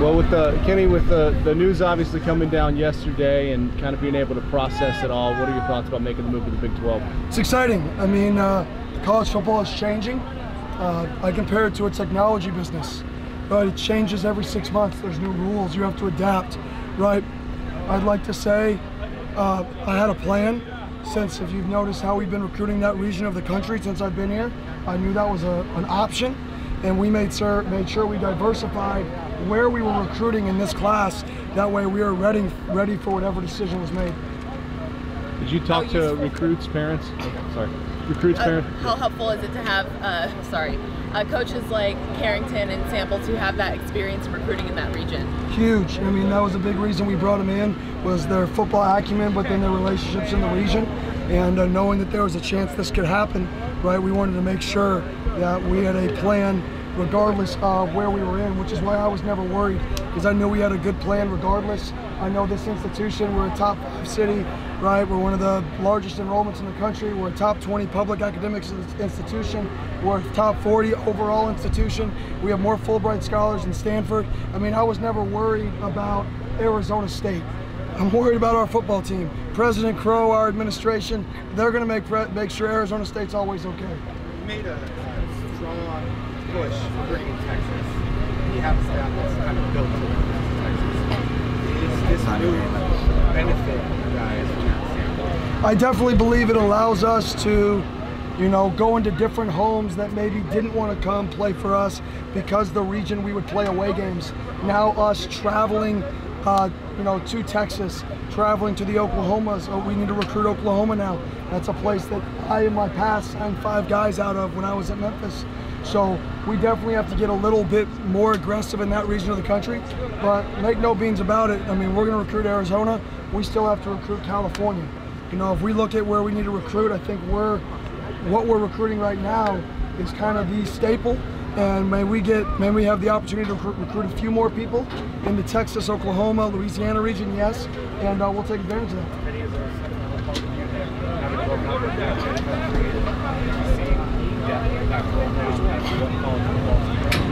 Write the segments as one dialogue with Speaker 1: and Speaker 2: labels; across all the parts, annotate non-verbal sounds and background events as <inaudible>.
Speaker 1: Well, with the Kenny, with the the news obviously coming down yesterday and kind of being able to process it all, what are your thoughts about making the move to the Big 12?
Speaker 2: It's exciting. I mean, uh, college football is changing. Uh, I compare it to a technology business. Right, it changes every six months. There's new rules. You have to adapt. Right. I'd like to say uh, I had a plan since if you've noticed how we've been recruiting that region of the country since I've been here, I knew that was a, an option, and we made sure made sure we diversified where we were recruiting in this class. That way, we were ready ready for whatever decision was made.
Speaker 1: Did you talk to recruits, parents? Oh, sorry, recruits,
Speaker 3: Uh,
Speaker 1: parents.
Speaker 3: how helpful is it to have, uh, sorry, uh, coaches like Carrington and Samples who have that experience recruiting in that region?
Speaker 2: Huge. I mean, that was a big reason we brought them in was their football acumen, but then their relationships in the region, and uh, knowing that there was a chance this could happen. Right, we wanted to make sure that we had a plan regardless of where we were in, which is why I was never worried because I knew we had a good plan regardless. I know this institution, we're a top five city, right? We're one of the largest enrollments in the country. We're a top 20 public academics institution. We're a top 40 overall institution. We have more Fulbright scholars than Stanford. I mean, I was never worried about Arizona State. I'm worried about our football team. President Crow, our administration, they're going to make make sure Arizona State's always okay.
Speaker 4: You made a, push bringing Texas. You have a staff that's kind of built to Texas. Is this new benefit you guys?
Speaker 2: I definitely believe it allows us to, you know, go into different homes that maybe didn't want to come play for us because the region we would play away games. Now us traveling, uh, you know, to Texas, traveling to the Oklahomas. Oh, we need to recruit Oklahoma now. That's a place that I, in my past, signed five guys out of when I was at Memphis. So we definitely have to get a little bit more aggressive in that region of the country. But make no beans about it. I mean, we're going to recruit Arizona. We still have to recruit California. You know, if we look at where we need to recruit, I think we're what we're recruiting right now is kind of the staple. And may we get, may we have the opportunity to recruit, a few more people in the Texas, Oklahoma, Louisiana region, yes, and uh, we'll take advantage of that.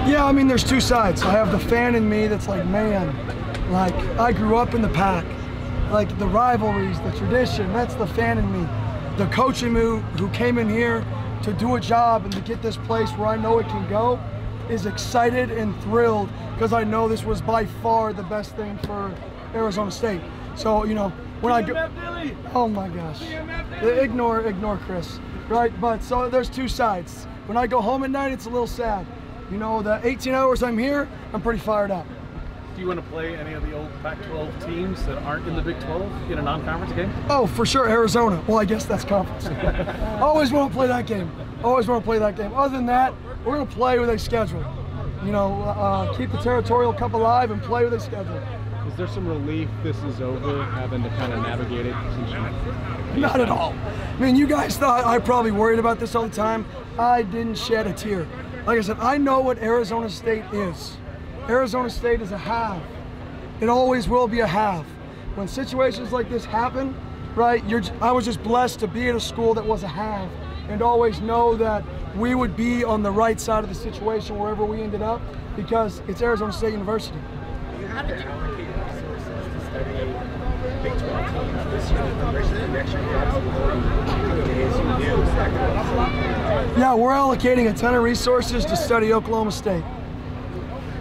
Speaker 2: Yeah, I mean, there's two sides. I have the fan in me that's like, man, like I grew up in the Pac, like the rivalries, the tradition. That's the fan in me. The coach in me who, who came in here to do a job and to get this place where I know it can go is excited and thrilled because I know this was by far the best thing for Arizona State. So you know when I go, oh my gosh, ignore ignore Chris, right? But so there's two sides. When I go home at night, it's a little sad. You know, the 18 hours I'm here, I'm pretty fired up.
Speaker 1: Do you want to play any of the old Pac-12 teams that aren't in the Big 12 in a non-conference game?
Speaker 2: Oh, for sure, Arizona. Well, I guess that's conference. <laughs> Always want to play that game. Always want to play that game. Other than that, we're going to play with a schedule. You know, uh, keep the Territorial Cup alive and play with a schedule.
Speaker 1: Is there some relief this is over, having to kind of navigate it?
Speaker 2: Not at all. I mean, you guys thought I probably worried about this all the time. I didn't shed a tear. Like I said, I know what Arizona State is. Arizona State is a have. It always will be a have. When situations like this happen, right, you're, I was just blessed to be at a school that was a have and always know that we would be on the right side of the situation wherever we ended up because it's Arizona State University.
Speaker 4: You have resources to study Big 12 teams this year and the rest of the next year. You have days you do. Is that going to
Speaker 2: Yeah, we're allocating a ton of resources to study Oklahoma State.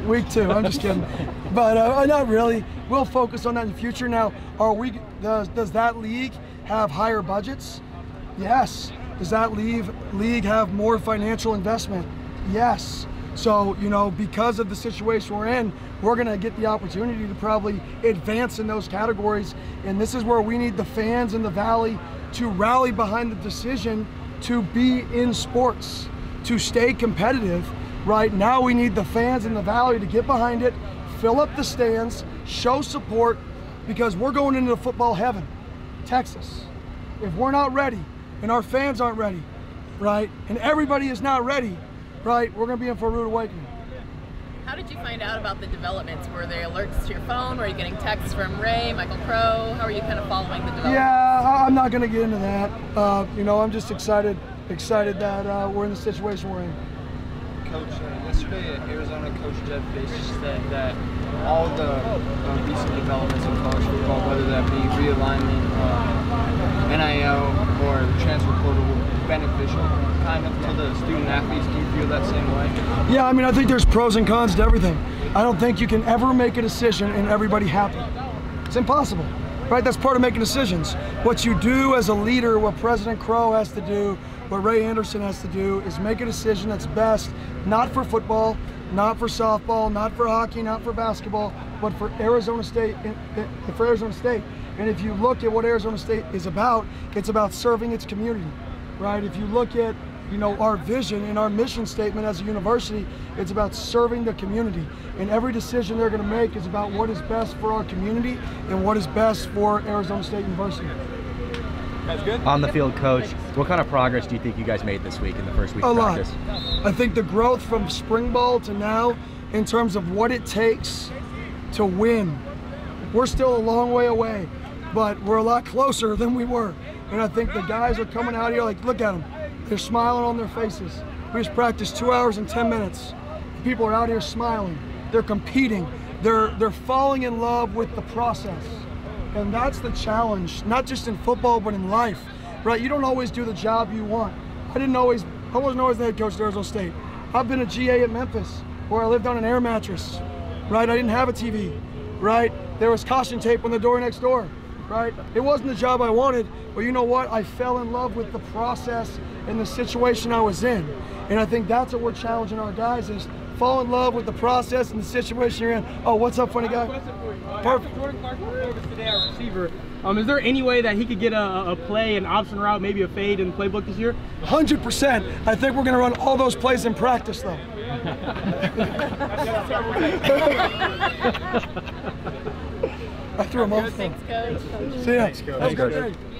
Speaker 2: Week two, I'm just kidding. <laughs> But uh, not really. We'll focus on that in the future. Now, are we, does, does that league have higher budgets? Yes. Does that league, league have more financial investment? Yes. So, you know, because of the situation we're in, we're going to get the opportunity to probably advance in those categories. And this is where we need the fans in the Valley to rally behind the decision to be in sports, to stay competitive. Right now, we need the fans in the Valley to get behind it, fill up the stands, show support, because we're going into football heaven, Texas. If we're not ready and our fans aren't ready, right, and everybody is not ready, right, we're going to be in for a rude awakening.
Speaker 3: How did you find out about the developments? Were there alerts to your phone? Were you getting texts from Ray, Michael Crow? How are you kind of following the developments?
Speaker 2: Yeah, I- I'm not going to get into that. Uh, you know, I'm just excited, excited that uh, we're in the situation we're in.
Speaker 5: Coach, uh, yesterday at Arizona, Coach Jedd Fisch said that all the uh, recent developments in college football, whether that be realignment, uh, NIL, or the transfer portal, beneficial kind of to the student athletes. Do you feel that same way?
Speaker 2: Yeah, I mean, I think there's pros and cons to everything. I don't think you can ever make a decision and everybody happy. It's impossible, right? That's part of making decisions. What you do as a leader, what President Crow has to do, what Ray Anderson has to do, is make a decision that's best, not for football, not for softball, not for hockey, not for basketball, but for Arizona State. For Arizona State. And if you look at what Arizona State is about, it's about serving its community, right? If you look at you know, our vision and our mission statement as a university, it's about serving the community. And every decision they're going to make is about what is best for our community and what is best for Arizona State University.
Speaker 5: That's good.
Speaker 6: On the field, coach, what kind of progress do you think you guys made this week in the first week
Speaker 2: A
Speaker 6: of
Speaker 2: lot.
Speaker 6: practice?
Speaker 2: I think the growth from spring ball to now, in terms of what it takes to win, we're still a long way away, but we're a lot closer than we were. And I think the guys are coming out here like, look at them. They're smiling on their faces. We just practiced two hours and 10 minutes. People are out here smiling. They're competing. They're, they're falling in love with the process. And that's the challenge, not just in football, but in life, right? You don't always do the job you want. I didn't always, I wasn't always the head coach at Arizona State. I've been a GA at Memphis, where I lived on an air mattress, right? I didn't have a TV, right? There was caution tape on the door next door, right? It wasn't the job I wanted, but you know what? I fell in love with the process and the situation I was in. And I think that's what we're challenging our guys is fall in love with the process and the situation you're in. Oh, what's up, funny guy? Perfect.
Speaker 7: Jordan Clark was today our receiver. Um, is there any way that he could get a, a play, an option route, maybe a fade in the playbook this year?
Speaker 2: 100%. I think we're going to run all those plays in practice, though. I threw him off.
Speaker 3: Thanks, Coach.
Speaker 2: See ya. Have a good day.